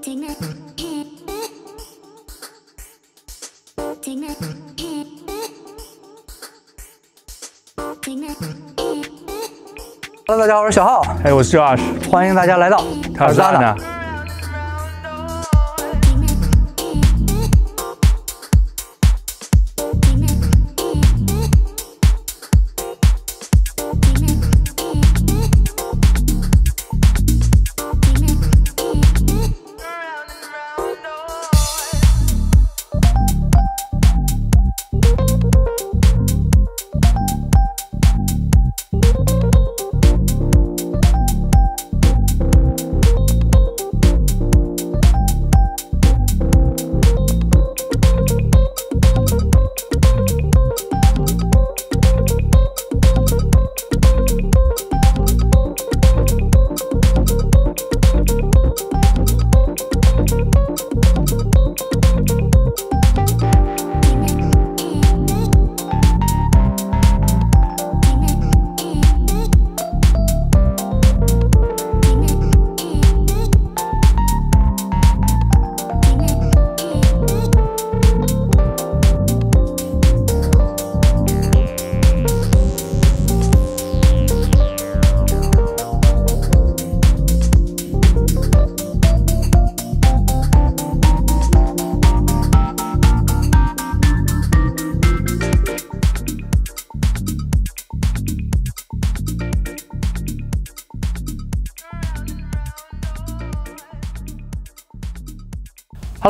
Take. Take. Take. Hello，大家好，我是小浩，哎，我是 Josh，欢迎大家来到塔尔扎呢？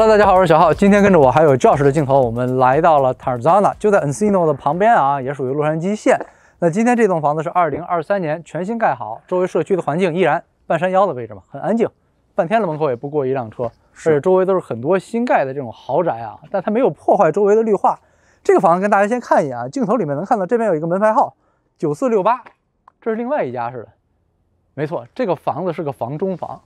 Hello，大家好，我是小浩。今天跟着我还有教室的镜头，我们来到了 Tarzana，就在 Encino 的旁边啊，也属于洛杉矶县。那今天这栋房子是2023年全新盖好，周围社区的环境依然半山腰的位置嘛，很安静，半天的门口也不过一辆车，而且周围都是很多新盖的这种豪宅啊，但它没有破坏周围的绿化。这个房子跟大家先看一眼啊，镜头里面能看到这边有一个门牌号九四六八，这是另外一家似的。没错，这个房子是个房中房。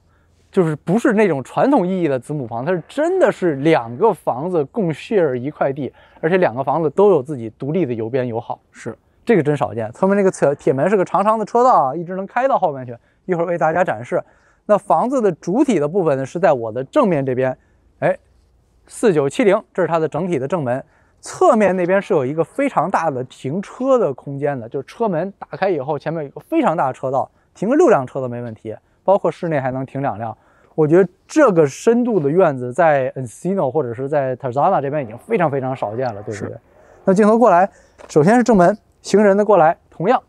就是不是那种传统意义的子母房，它是真的是两个房子共 share 一块地，而且两个房子都有自己独立的邮编油耗，是这个真少见。侧面那个铁铁门是个长长的车道啊，一直能开到后面去，一会儿为大家展示。那房子的主体的部分呢是在我的正面这边，哎，四九七零，这是它的整体的正门。侧面那边是有一个非常大的停车的空间的，就是车门打开以后，前面有一个非常大的车道，停个六辆车都没问题。包括室内还能停两辆，我觉得这个深度的院子在 Encino 或者是在 Tarzana 这边已经非常非常少见了，对不对？那镜头过来，首先是正门，行人的过来，同样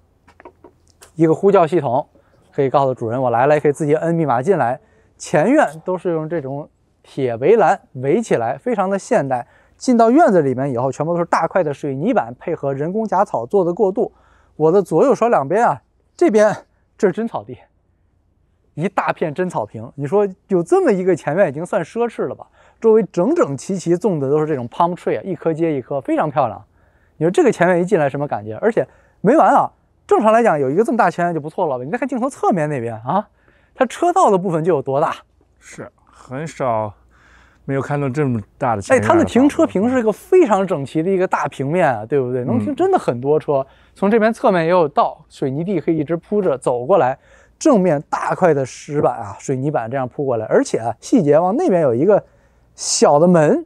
一个呼叫系统，可以告诉主人我来了，也可以自己摁密码进来。前院都是用这种铁围栏围起来，非常的现代。进到院子里面以后，全部都是大块的水泥板配合人工假草做的过渡。我的左右手两边啊，这边这是真草地。一大片真草坪，你说有这么一个前院已经算奢侈了吧？周围整整齐齐种的都是这种 palm tree，一棵接一棵，非常漂亮。你说这个前院一进来什么感觉？而且没完啊！正常来讲有一个这么大前院就不错了吧。你再看镜头侧面那边啊，它车道的部分就有多大？是很少没有看到这么大的前哎，它的停车坪是一个非常整齐的一个大平面啊，对不对？能停真的很多车。从这边侧面也有道，水泥地可以一直铺着走过来。正面大块的石板啊，水泥板这样铺过来，而且啊，细节往那边有一个小的门。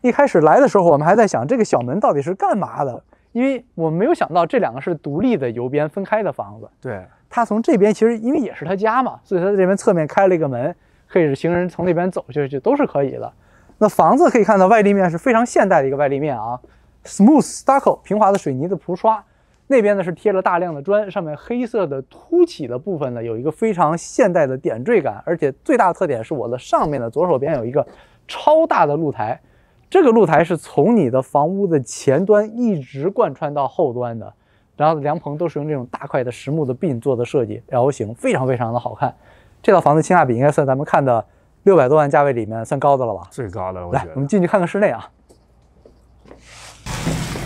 一开始来的时候，我们还在想这个小门到底是干嘛的，因为我们没有想到这两个是独立的邮编分开的房子。对，他从这边其实因为也是他家嘛，所以他这边侧面开了一个门，可以是行人从那边走进去都是可以的。那房子可以看到外立面是非常现代的一个外立面啊，smooth stucco 平滑的水泥的铺刷。那边呢是贴了大量的砖，上面黑色的凸起的部分呢有一个非常现代的点缀感，而且最大的特点是我的上面的左手边有一个超大的露台，这个露台是从你的房屋的前端一直贯穿到后端的，然后凉棚都是用这种大块的实木的并做的设计，L 型，非常非常的好看。这套房子性价比应该算咱们看的六百多万价位里面算高的了吧？最高的，我觉，得来我们进去看看室内啊。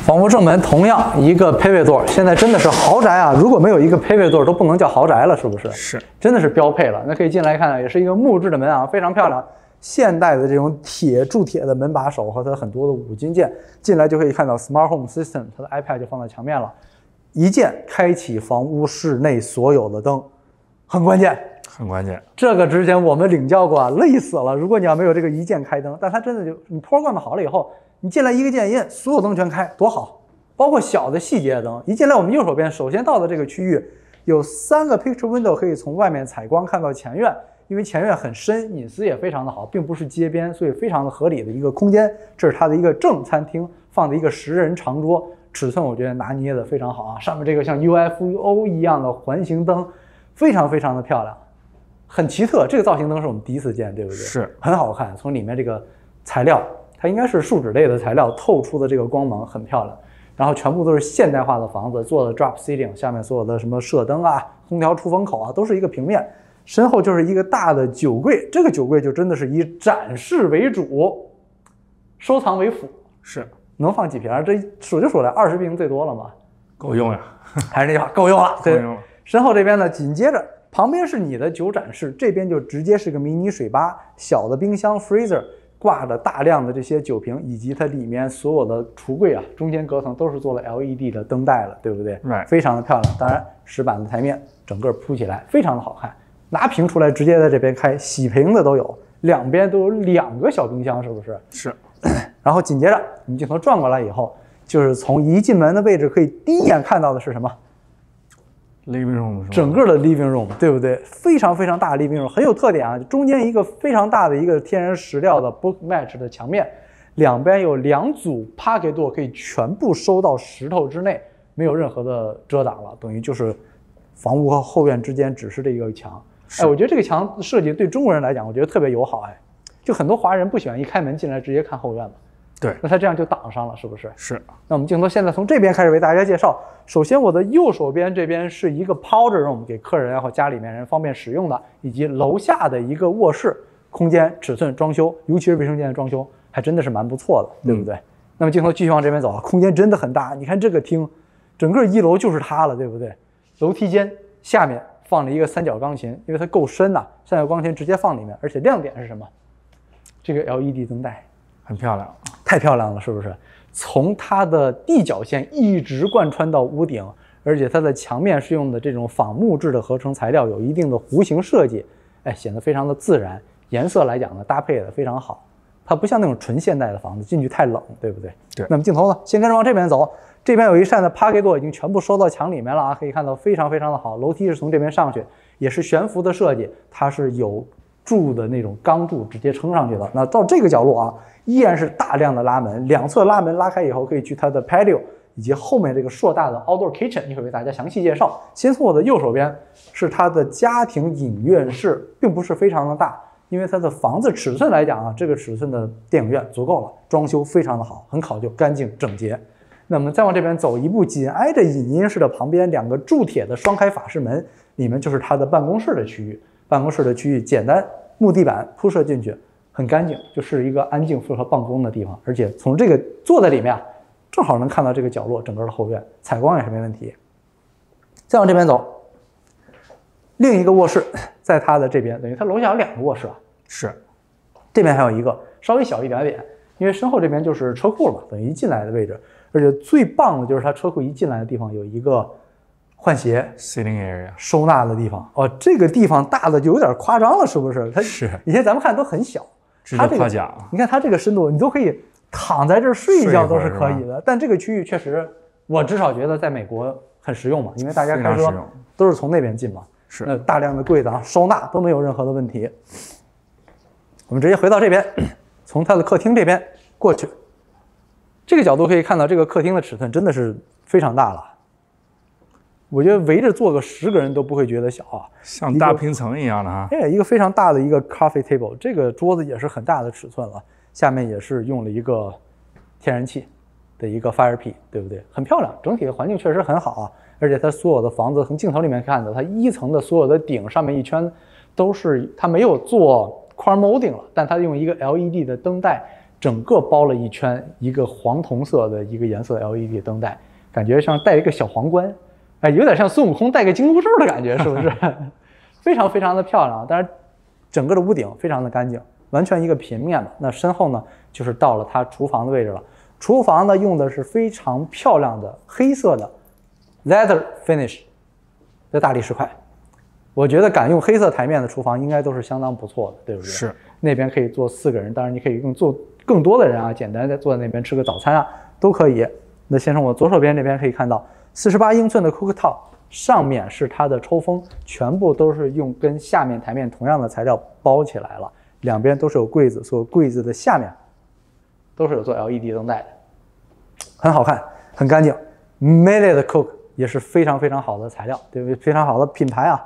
房屋正门同样一个 pivot door，现在真的是豪宅啊！如果没有一个 pivot door 都不能叫豪宅了，是不是？是真的是标配了。那可以进来看看，也是一个木质的门啊，非常漂亮。现代的这种铁铸铁的门把手和它很多的五金件，进来就可以看到 Smart Home System，它的 iPad 就放在墙面了，一键开启房屋室内所有的灯，很关键。很关键。这个之前我们领教过啊，累死了。如果你要没有这个一键开灯，但它真的就你坡灌的好了以后，你进来一个键一摁，所有灯全开，多好！包括小的细节灯，一进来我们右手边首先到的这个区域有三个 picture window 可以从外面采光看到前院，因为前院很深，隐私也非常的好，并不是街边，所以非常的合理的一个空间。这是它的一个正餐厅，放的一个十人长桌，尺寸我觉得拿捏的非常好啊，上面这个像 UFO 一样的环形灯，非常非常的漂亮。很奇特，这个造型灯是我们第一次见，对不对？是很好看。从里面这个材料，它应该是树脂类的材料，透出的这个光芒很漂亮。然后全部都是现代化的房子，做的 drop ceiling，下面所有的什么射灯啊、空调出风口啊，都是一个平面。身后就是一个大的酒柜，这个酒柜就真的是以展示为主，收藏为辅。是能放几瓶儿？这数就数来，二十瓶最多了嘛。够用呀，还是那句话，够用了。对，够用了。身后这边呢，紧接着旁边是你的酒展示，这边就直接是个迷你水吧，小的冰箱 freezer 挂着大量的这些酒瓶，以及它里面所有的橱柜啊，中间隔层都是做了 LED 的灯带了，对不对 Right 非常的漂亮。当然，石板的台面整个铺起来非常的好看，拿瓶出来直接在这边开，洗瓶子都有，两边都有两个小冰箱，是不是？是 然后紧接着你镜头转过来以后，就是从一进门的位置可以第一眼看到的是什么？Living room 是吧？整个的 living room，对不对？非常非常大的 living room，很有特点啊。中间一个非常大的一个天然石料的 book match 的墙面，两边有两组 pocket door 可以全部收到石头之内，没有任何的遮挡了，等于就是房屋和后院之间只是这一个墙。哎，我觉得这个墙设计对中国人来讲，我觉得特别友好。哎，就很多华人不喜欢一开门进来直接看后院嘛，对，那它这样就挡上了，是不是？是那我们镜头现在从这边开始为大家介绍。首先，我的右手边这边是一个 powder room，给客人然后家里面人方便使用的，以及楼下的一个卧室空间，尺寸装修，尤其是卫生间的装修，还真的是蛮不错的，对不对？那么镜头继续往这边走，啊，空间真的很大。你看这个厅，整个一楼就是它了，对不对？楼梯间下面放了一个三角钢琴，因为它够深呐、三角钢琴直接放里面，而且亮点是什么？这个 LED 灯带。很漂亮。太漂亮了，是不是？从它的地脚线一直贯穿到屋顶，而且它的墙面是用的这种仿木质的合成材料，有一定的弧形设计，哎，显得非常的自然。颜色来讲呢，搭配的非常好。它不像那种纯现代的房子，进去太冷，对不对？对那么镜头呢，先跟着往这边走，这边有一扇的 door 已经全部收到墙里面了啊，可以看到非常非常的好。楼梯是从这边上去，也是悬浮的设计，它是有柱的那种钢柱直接撑上去的。那到这个角落啊，依然是大量的拉门，两侧拉门拉开以后可以去它的 patio 以及后面这个硕大的 outdoor kitchen，一会儿为大家详细介绍。先从我的右手边是它的家庭影院室，并不是非常的大，因为它的房子尺寸来讲啊，这个尺寸的电影院足够了，装修非常的好，很考究，干净整洁。那么再往这边走一步，紧挨着影音室的旁边两个铸铁的双开法式门，里面就是他的办公室的区域。办公室的区域简单，木地板铺设进去，很干净，就是一个安静适合办公的地方。而且从这个坐在里面啊，正好能看到这个角落整个的后院，采光也是没问题。再往这边走，另一个卧室在它的这边，等于它楼下有两个卧室啊。是这边还有一个稍微小一点点，因为身后这边就是车库了嘛，等于一进来的位置。而且最棒的就是它车库一进来的地方有一个换鞋 sitting area。收纳的地方。哦，这个地方大的就有点夸张了，是不是？它是以前咱们看都很小，值它这个夸奖。你看它这个深度，你都可以躺在这儿睡一觉都是可以的。但这个区域确实，我至少觉得在美国很实用嘛，因为大家开车都是从那边进嘛。是那大量的柜子啊，收纳都没有任何的问题。我们直接回到这边，从它的客厅这边过去，这个角度可以看到，这个客厅的尺寸真的是非常大了。我觉得围着坐个十个人都不会觉得小啊。像大平层一样的啊。哎，一个非常大的一个 coffee table，这个桌子也是很大的尺寸了，下面也是用了一个天然气的一个 fire pit，对不对？很漂亮，整体的环境确实很好啊。而且它所有的房子从镜头里面看的，它一层的所有的顶上面一圈都是它没有做框 molding 了，但它用一个 LED 的灯带整个包了一圈，一个黄铜色的一个颜色 LED 灯带，感觉像戴一个小皇冠，哎，有点像孙悟空戴个紧箍咒的感觉，是不是？非常非常的漂亮。但是，整个的屋顶非常的干净，完全一个平面的。那身后呢，就是到了它厨房的位置了。厨房呢，用的是非常漂亮的黑色的 leather finish 的大理石块，我觉得敢用黑色台面的厨房应该都是相当不错的，对不对？是。那边可以坐四个人，当然你可以用坐更多的人啊，简单的坐在那边吃个早餐啊，都可以。那先生，我左手边这边可以看到，四十八英寸的 cooktop 上面是它的抽风，全部都是用跟下面台面同样的材料包起来了，两边都是有柜子，所有柜子的下面都是有做 LED 灯带的，很好看，很干净。Made 的 Cook 也是非常非常好的材料，对不对？非常好的品牌啊。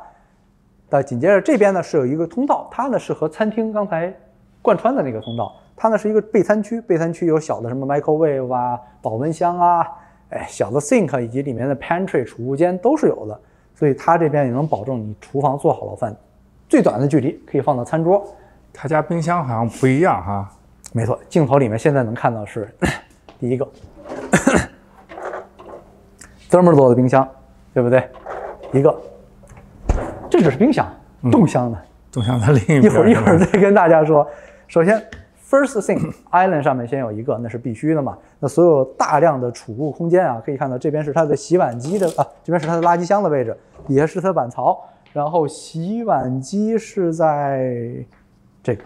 那紧接着这边呢是有一个通道，它呢是和餐厅刚才贯穿的那个通道，它呢是一个备餐区，备餐区有小的什么 microwave 啊、保温箱啊，哎，小的 sink 以及里面的 pantry 储物间都是有的，所以它这边也能保证你厨房做好了饭，最短的距离可以放到餐桌。他家冰箱好像不一样哈，没错，镜头里面现在能看到是 第一个 thermal 的冰箱，对不对？一个。这只是冰箱，冻箱的。冻箱的另一边。一会儿一会儿再跟大家说。首先，first thing island 上面先有一个，那是必须的嘛。那所有大量的储物空间啊，可以看到这边是它的洗碗机的啊，这边是它的垃圾箱的位置，底下是它的板槽，然后洗碗机是在这个。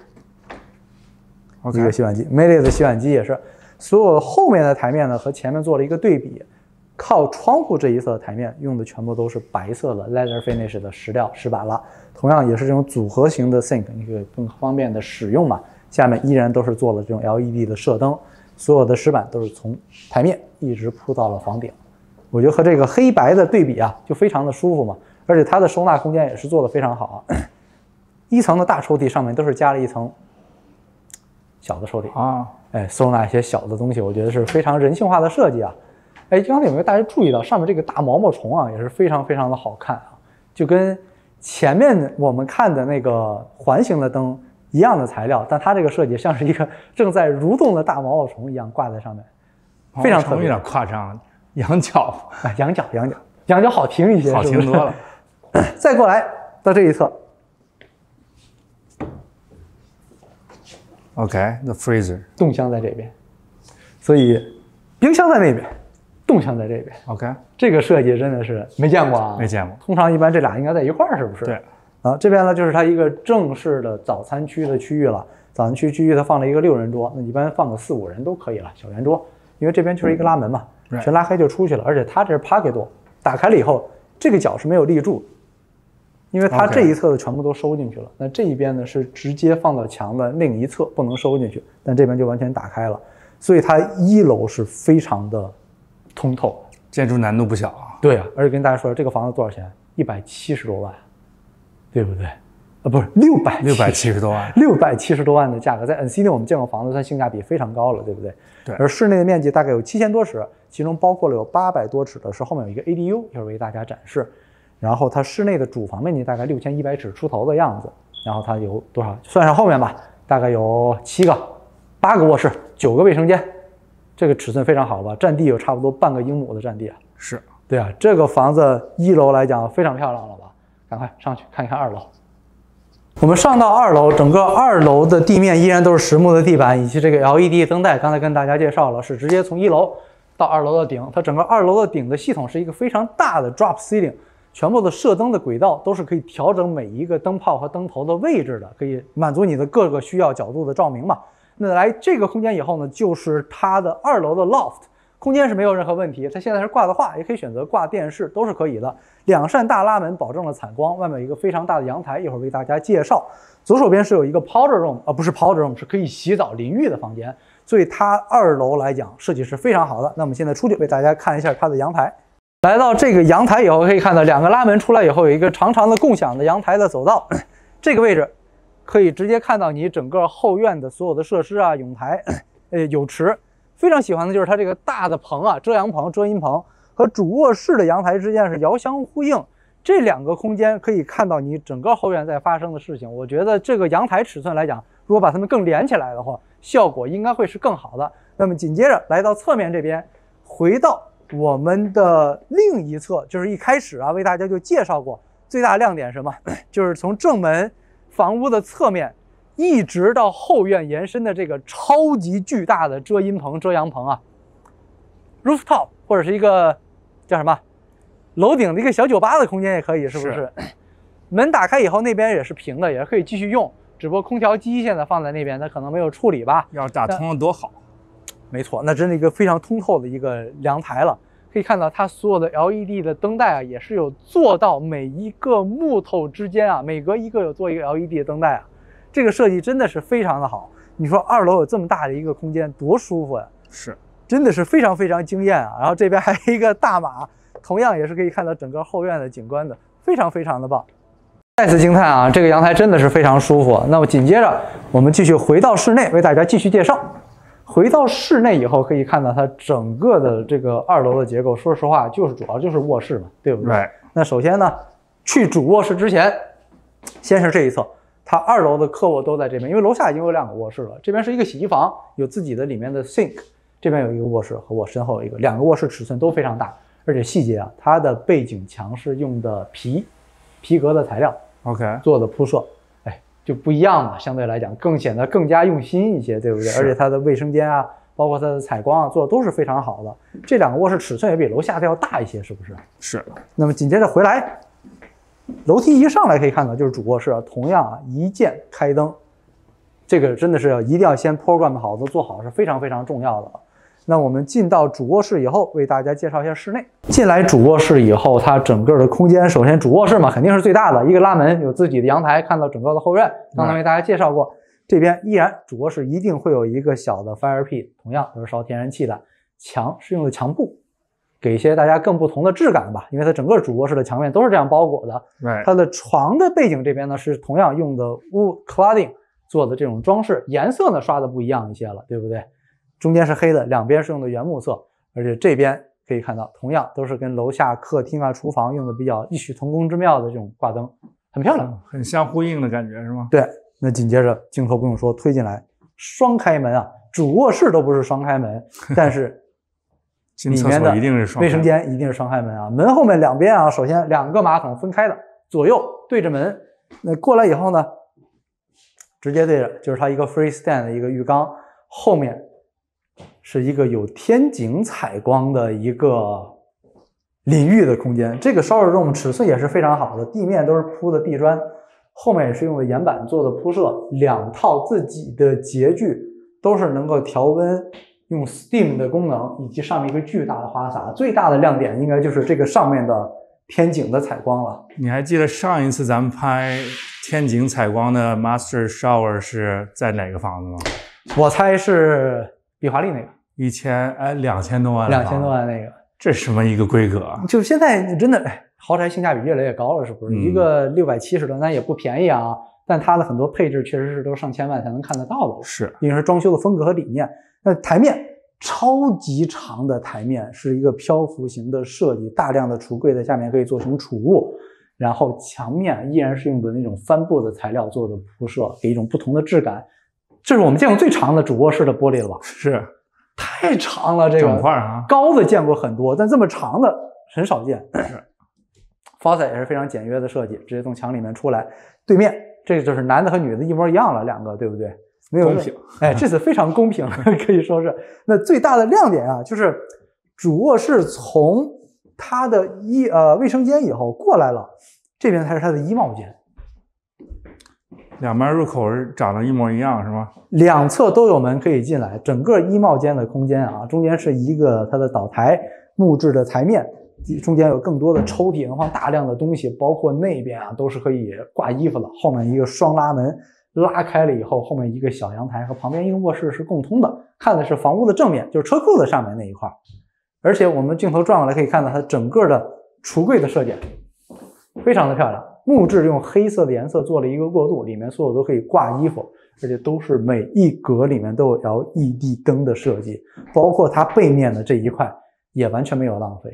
OK。一个洗碗机 m e l i 的洗碗机也是，所有后面的台面呢和前面做了一个对比。靠窗户这一侧的台面用的全部都是白色的 leather finish 的石料石板了，同样也是这种组合型的 sink，你可以更方便的使用嘛。下面依然都是做了这种 LED 的射灯，所有的石板都是从台面一直铺到了房顶。我觉得和这个黑白的对比啊，就非常的舒服嘛。而且它的收纳空间也是做的非常好啊，一层的大抽屉上面都是加了一层小的抽屉啊，哎，收纳一些小的东西，我觉得是非常人性化的设计啊。哎，刚才有没有大家注意到上面这个大毛毛虫啊，也是非常非常的好看啊，就跟前面我们看的那个环形的灯一样的材料，但它这个设计像是一个 正在蠕动的大毛毛虫一样挂在上面，非常特别。有点夸张，羊角，啊，羊角，羊角，羊角好听一些，好听多了。再过来到这一侧，OK，the freezer，冻箱在这边，所以冰箱在那边。动向在这边，OK，这个设计真的是没见过啊，没见过。通常一般这俩应该在一块儿，是不是？对。啊，这边呢就是它一个正式的早餐区的区域了。早餐区区域它放了一个六人桌，那一般放个四五人都可以了，小圆桌。因为这边就是一个拉门嘛，全拉开就出去了。而且它这是 pocket door，打开了以后，这个角是没有立住，因为它这一侧的全部都收进去了。那这一边呢是直接放到墙的另一侧，不能收进去。但这边就完全打开了，所以它一楼是非常的。通透，建筑难度不小啊。对啊，而且跟大家说，这个房子多少钱？一百七十多万，对不对？啊，不是六百六百七十多万，六百七十多万的价格，在 N C 内我们见过房子，它性价比非常高了，对不对？对。而室内的面积大概有七千多尺，其中包括了有八百多尺的是后面有一个 A D U，一会儿为大家展示。然后它室内的主房面积大概六千一百尺出头的样子。然后它有多少？算上后面吧，大概有七个、八个卧室，九个卫生间。这个尺寸非常好吧？占地有差不多半个英亩的占地啊！是对啊，这个房子一楼来讲非常漂亮了吧？赶快上去看一看二楼。我们上到二楼，整个二楼的地面依然都是实木的地板，以及这个 LED 灯带。刚才跟大家介绍了，是直接从一楼到二楼的顶。它整个二楼的顶的系统是一个非常大的 drop ceiling，全部的射灯的轨道都是可以调整每一个灯泡和灯头的位置的，可以满足你的各个需要角度的照明嘛。那来这个空间以后呢，就是它的二楼的 loft 空间是没有任何问题。它现在是挂的画，也可以选择挂电视，都是可以的。两扇大拉门保证了采光，外面有一个非常大的阳台，一会儿为大家介绍。左手边是有一个 powder room，啊不是 powder room，是可以洗澡淋浴的房间。所以它二楼来讲设计是非常好的。那我们现在出去为大家看一下它的阳台。来到这个阳台以后，可以看到两个拉门出来以后有一个长长的共享的阳台的走道，这个位置。可以直接看到你整个后院的所有的设施啊，泳台，呃，泳池。非常喜欢的就是它这个大的棚啊，遮阳棚、遮阴棚和主卧室的阳台之间是遥相呼应。这两个空间可以看到你整个后院在发生的事情。我觉得这个阳台尺寸来讲，如果把它们更连起来的话，效果应该会是更好的。那么紧接着来到侧面这边，回到我们的另一侧，就是一开始啊为大家就介绍过，最大亮点什么？就是从正门。房屋的侧面，一直到后院延伸的这个超级巨大的遮阴棚、遮阳棚啊，rooftop 或者是一个叫什么楼顶的一个小酒吧的空间也可以，是不是？门打开以后，那边也是平的，也是可以继续用。只不过空调机现在放在那边，它可能没有处理吧。要是打通了多好。没错，那真是一个非常通透的一个阳台了。可以看到，它所有的 LED 的灯带啊，也是有做到每一个木头之间啊，每隔一个有做一个 LED 的灯带啊。这个设计真的是非常的好。你说二楼有这么大的一个空间，多舒服呀！是，真的是非常非常惊艳啊。然后这边还有一个大马，同样也是可以看到整个后院的景观的，非常非常的棒。再次惊叹啊，这个阳台真的是非常舒服。那么紧接着我们继续回到室内，为大家继续介绍。回到室内以后，可以看到它整个的这个二楼的结构，说实话就是主要就是卧室嘛，对不对？对。那首先呢，去主卧室之前，先是这一侧，它二楼的客卧都在这边，因为楼下已经有两个卧室了。这边是一个洗衣房，有自己的里面的 sink，这边有一个卧室和我身后有一个，两个卧室尺寸都非常大，而且细节啊，它的背景墙是用的皮皮革的材料，OK 做的铺设，哎，就不一样嘛，相对来讲更显得更加用心一些，对不对？而且它的卫生间啊，包括它的采光啊，做的都是非常好的。这两个卧室尺寸也比楼下的要大一些，是不是？是，那么紧接着回来，楼梯一上来可以看到就是主卧室啊，同样啊一键开灯，这个真的是要一定要先 program 好，都做好是非常非常重要的。那我们进到主卧室以后，为大家介绍一下室内。进来主卧室以后，它整个的空间，首先主卧室嘛肯定是最大的，一个拉门，有自己的阳台，看到整个的后院。刚才为大家介绍过，这边依然主卧室一定会有一个小的 fire pit，同样都是烧天然气的。墙是用的墙布，给一些大家更不同的质感吧，因为它整个主卧室的墙面都是这样包裹的。对，它的床的背景这边呢是同样用的 wood cladding 做的这种装饰，颜色呢刷的不一样一些了，对不对？中间是黑的，两边是用的原木色，而且这边可以看到，同样都是跟楼下客厅啊、厨房用的比较异曲同工之妙的这种挂灯，很漂亮。很相呼应的感觉是吗？对，那紧接着镜头不用说，推进来双开门啊，主卧室都不是双开门，但是进厕里面的所一定是双卫生间一定是双开门啊，门后面两边啊，首先两个马桶分开的，左右对着门。那过来以后呢，直接对着就是它一个 freestand 的一个浴缸，后面是一个有天井采光的一个淋浴的空间。这个 shower room 尺寸也是非常好的，地面都是铺的地砖，后面也是用的岩板做的铺设，两套自己的洁具都是能够调温。用 Steam 的功能，以及上面一个巨大的花洒，最大的亮点应该就是这个上面的天井的采光了。你还记得上一次咱们拍天井采光的 Master Shower 是在哪个房子吗？我猜是比华利那个，一千哎两千多万两千多万那个。这什么一个规格啊？就现在你真的，哎，豪宅性价比越来越高了，是不是？嗯一个六百七十多，那也不便宜啊。但它的很多配置确实是都是上千万才能看得到的，是因为是装修的风格和理念。那台面超级长的台面是一个漂浮型的设计，大量的橱柜在下面可以做成储物，然后墙面依然是用的那种帆布的材料做的铺设，给一种不同的质感。这是我们见过最长的主卧室的玻璃了吧？是 太长了，这整块啊，高的见过很多，但这么长的很少见。是 faucet 也是非常简约的设计，直接从墙里面出来。对面这个就是男的和女的一模一样了，两个对不对？没有任公平。哎，这次非常公平，可以说是。那最大的亮点啊，就是主卧室从它的衣呃卫生间以后过来了，这边才是它的衣帽间，两边入口是长得一模一样是吗？两侧都有门可以进来。整个衣帽间的空间啊，中间是一个它的岛台木质的台面，中间有更多的抽屉，能放大量的东西，包括那边啊都是可以挂衣服的。后面一个双拉门，拉开了以后，后面一个小阳台和旁边一个卧室是共通的。看的是房屋的正面，就是车库的上面那一块。而且我们镜头转过来可以看到它整个的橱柜的设计非常的漂亮，木质用黑色的颜色做了一个过渡，里面所有都可以挂衣服，而且都是每一格里面都有 LED 灯的设计，包括它背面的这一块也完全没有浪费。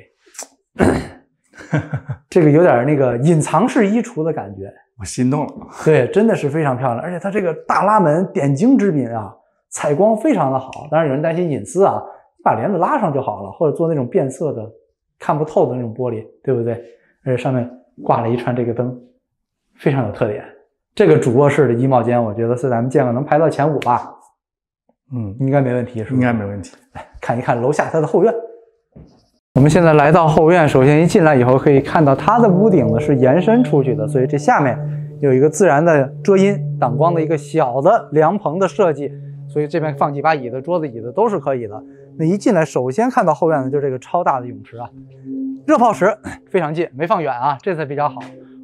这个有点那个隐藏式衣橱的感觉，我心动了。对，真的是非常漂亮，而且它这个大拉门点睛之笔啊，采光非常的好。当然有人担心隐私啊，你把帘子拉上就好了，或者做那种变色的、看不透的那种玻璃，对不对？而且上面挂了一串这个灯，非常有特点。这个主卧室的衣帽间，我觉得是咱们见过能排到前五吧，嗯，应该没问题，是吧？应该没问题。来看一看楼下它的后院，我们现在来到后院，首先一进来以后可以看到它的屋顶呢是延伸出去的，所以这下面有一个自然的遮阴挡光的一个小的凉棚的设计，所以这边放几把椅子、桌子、椅子都是可以的。那一进来，首先看到后院的就是这个超大的泳池啊，热泡池非常近，没放远啊，这才比较好。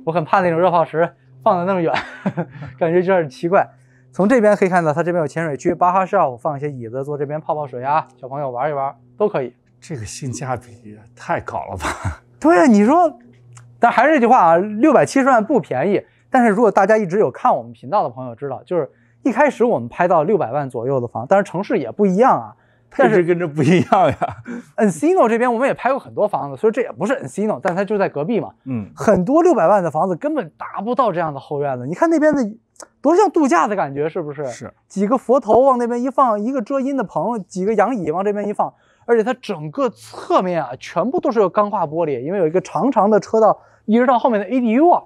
我很怕那种热泡池放的那么远，感觉有点奇怪。从这边可以看到，它这边有潜水区，巴哈舍放一些椅子，坐这边泡泡水啊，小朋友玩一玩都可以。这个性价比也太高了吧？对呀，你说，但还是那句话啊，六百七十万不便宜。但是如果大家一直有看我们频道的朋友知道，就是一开始我们拍到六百万左右的房，但是城市也不一样啊。但是是跟这不一样呀。Encino 这边我们也拍过很多房子，所以这也不是 Encino，但它就在隔壁嘛。嗯，很多六百万的房子根本达不到这样的后院子。你看那边的多像度假的感觉，是不是？是几个佛头往那边一放，一个遮阴的棚，几个仰椅往这边一放，而且它整个侧面啊，全部都是有钢化玻璃，因为有一个长长的车道，一直到后面的 ADU 啊。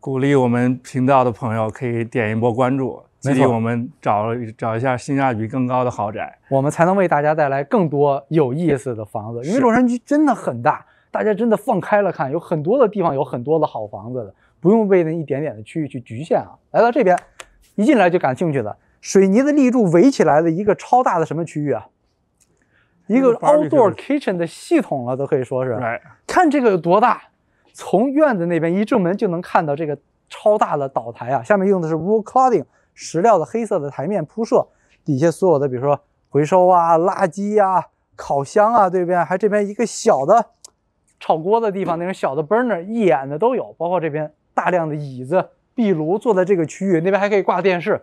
鼓励我们频道的朋友可以点一波关注，激励我们找找一下性价比更高的豪宅。我们才能为大家带来更多有意思的房子。因为洛杉矶真的很大，大家真的放开了看，有很多的地方有很多的好房子的，不用为那一点点的区域去局限啊。来到这边，一进来就感兴趣的，水泥的立柱围起来的一个超大的什么区域啊？一个 outdoor kitchen 的系统了，都可以说是。对，看这个有多大，从院子那边一正门就能看到这个超大的岛台啊，下面用的是 wood cladding 石料的黑色的台面铺设，底下所有的比如说回收啊、垃圾啊、烤箱啊，对边还这边一个小的炒锅的地方，那种小的 burner 一眼的都有，包括这边大量的椅子、壁炉坐在这个区域，那边还可以挂电视，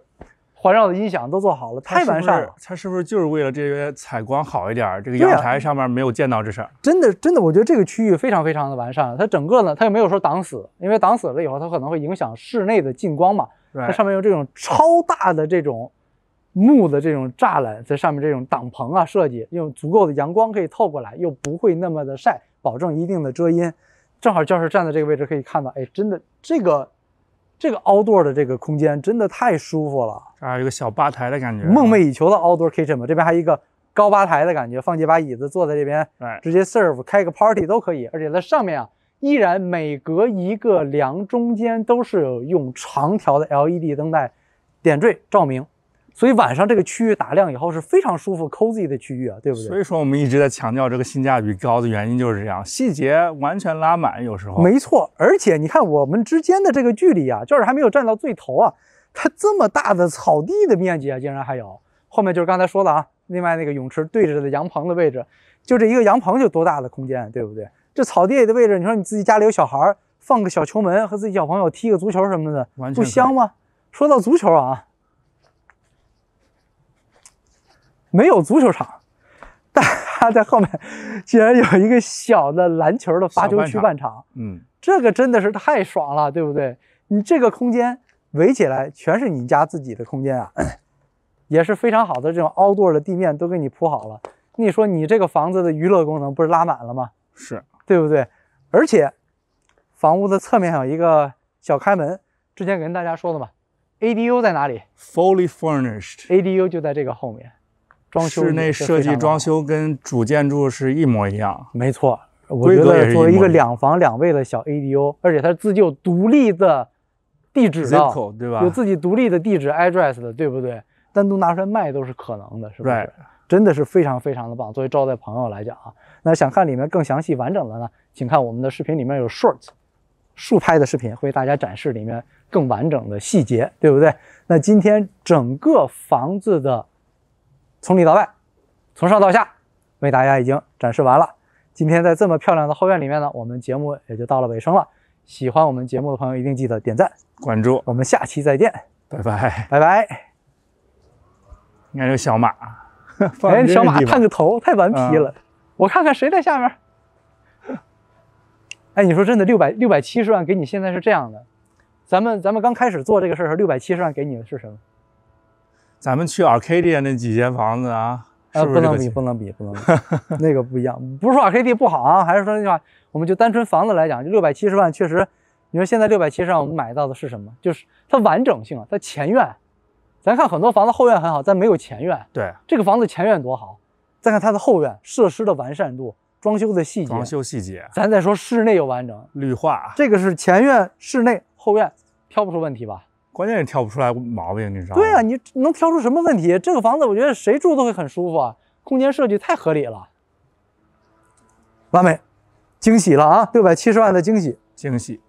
环绕的音响都做好了，太完善了。它是不是就是为了这个采光好一点儿？这个阳台上面没有见到这事儿。真的，真的，我觉得这个区域非常非常的完善。它整个呢，它又没有说挡死，因为挡死了以后，它可能会影响室内的进光嘛。它，上面用这种超大的这种木的这种栅栏，在上面这种挡棚啊设计，用足够的阳光可以透过来，又不会那么的晒，保证一定的遮阴。正好教室站在这个位置可以看到，哎，真的这个这个 outdoor 的这个空间真的太舒服了。这还有一个小吧台的感觉。梦寐以求的 outdoor kitchen 嘛，这边还有一个高吧台的感觉，放几把椅子坐在这边，对，直接 serve 开个 party 都可以，而且在上面啊，依然每隔一个梁中间都是有用长条的 LED 灯带点缀照明，所以晚上这个区域打亮以后是非常舒服 cozy 的区域啊，对不对？所以说我们一直在强调这个性价比高的原因就是这样，细节完全拉满，有时候。没错，而且你看我们之间的这个距离啊，就是还没有站到最头啊，它这么大的草地的面积啊，竟然还有。后面就是刚才说的啊，另外那个泳池对着的洋棚的位置，就这一个洋棚就多大的空间，对不对？这草地的位置，你说你自己家里有小孩儿，放个小球门和自己小朋友踢个足球什么的，完全不香吗？说到足球啊，没有足球场，但它在后面竟然有一个小的篮球的发球区半场场。嗯，这个真的是太爽了，对不对？你这个空间围起来全是你家自己的空间啊，也是非常好的这种 outdoor 的地面都给你铺好了。你说你这个房子的娱乐功能不是拉满了吗？是对不对？而且房屋的侧面还有一个小开门，之前跟大家说的嘛，ADU 在哪里 fully furnished，？ADU 就在这个后面，装修室内设计装修跟主建筑是一模一样。没错，我觉得作为一个两房两卫的小 A D O，而且它自己有独立的地址的有自己独立的地址 address 的，对不对？单独拿出来卖都是可能的，是不是 Right 真的是非常非常的棒。作为招待朋友来讲啊，那想看里面更详细完整的呢，请看我们的视频里面有 short 竖拍的视频，会为大家展示里面更完整的细节，对不对？那今天整个房子的从里到外，从上到下，为大家已经展示完了。今天在这么漂亮的后院里面呢，我们节目也就到了尾声了。喜欢我们节目的朋友一定记得点赞，关注，我们下期再见，拜拜。拜拜。你看这小马，放哎，小马探个头，太顽皮了。我看看谁在下面。哎，你说真的，六百六百七十万给你现在是这样的，咱们咱们刚开始做这个事儿时候，六百七十万给你的是什么？咱们去 Arcadia 那几间房子啊，不不能比，不能比，不能比，那个不一样。不是说 Arcadia 不好啊，还是说那句话，我们就单纯房子来讲，就六百七十万，确实，你说现在六百七十万我们买到的是什么？就是它完整性啊，它前院，咱看很多房子后院很好，但没有前院。对，这个房子前院多好，再看它的后院设施的完善度，装修的细节。装修细节，咱再说室内又完整，绿化，这个是前院、室内、后院，挑不出问题吧？关键是挑不出来毛病，你知道吗？对啊，你能挑出什么问题？这个房子我觉得谁住都会很舒服啊，空间设计太合理了，完美，惊喜了啊！六百七十万的惊喜。惊喜。